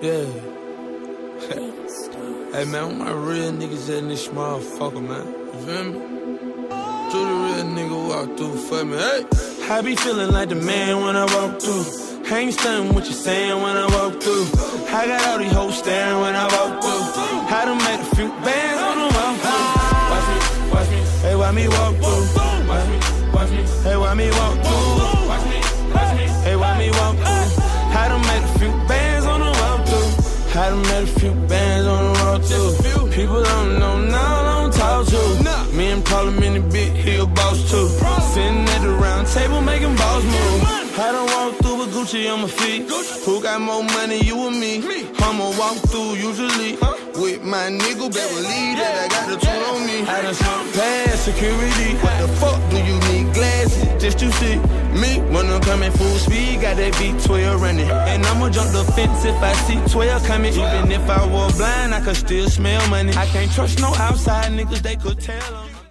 Yeah. hey man, my real niggas in this motherfucker, man. You feel me? Do the real nigga walk through for me. Hey! I be feeling like the man when I walk through. I ain't stunning what you saying when I walk through. I got all these hoes staring when I walk through. I done made a few bands on the walk through. Watch me, watch me. Hey, why me walk through? Watch me, watch me. Hey, why me walk through? Watch me, watch me. Hey, why I done made a few bands on the walk through. People don't know now, don't talk to. Me and Problem in the bit, he a boss too. Sitting at the round table making balls move. I done walk through with Gucci on my feet. Who got more money, you or me? I'ma walk through usually with my nigga, better believe that I got the tool on me. I done slunk past security. What the fuck do you need glasses just to see me? When I'm coming full speed, got that V12 running. I'ma jump the fence if I see 12 coming. Even if I were blind, I could still smell money. I can't trust no outside niggas, they could tell 'em.